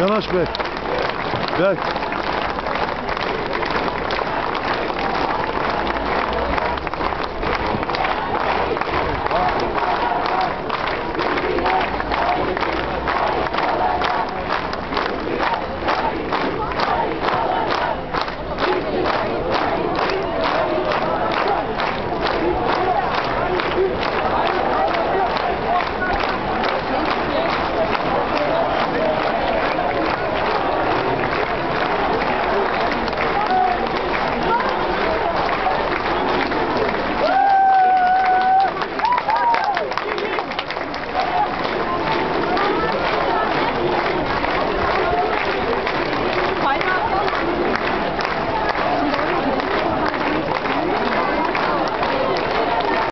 Yanaş be. Gel.